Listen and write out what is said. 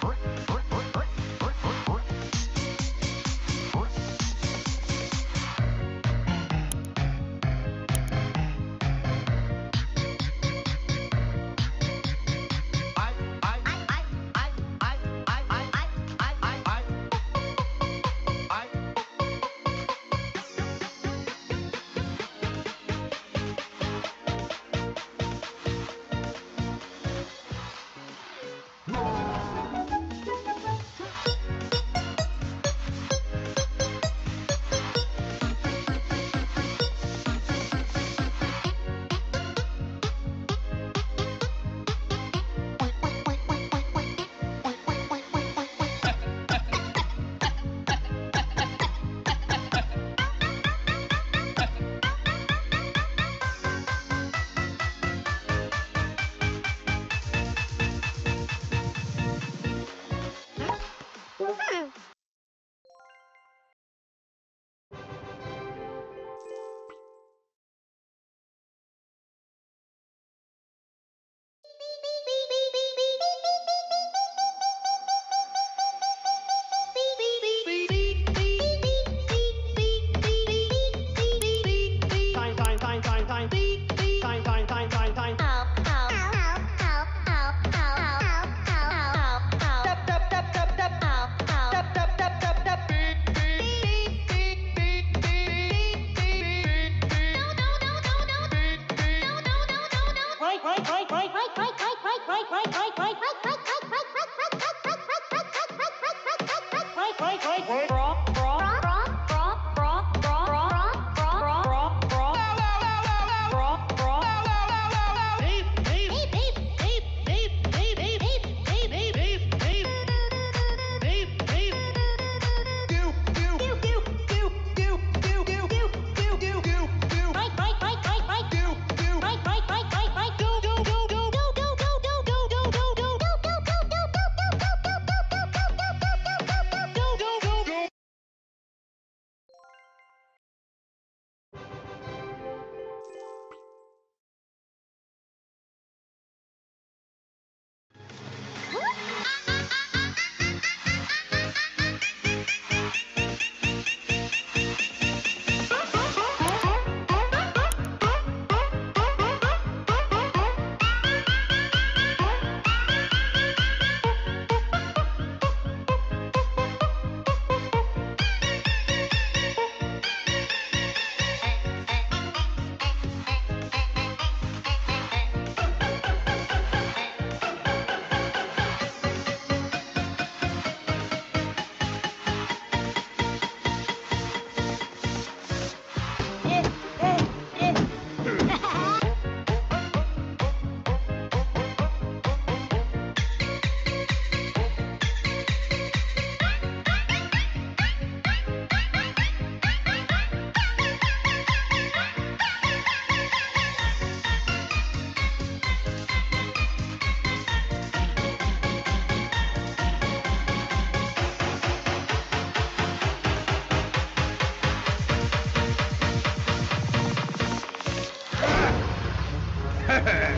forever. Ha ha ha!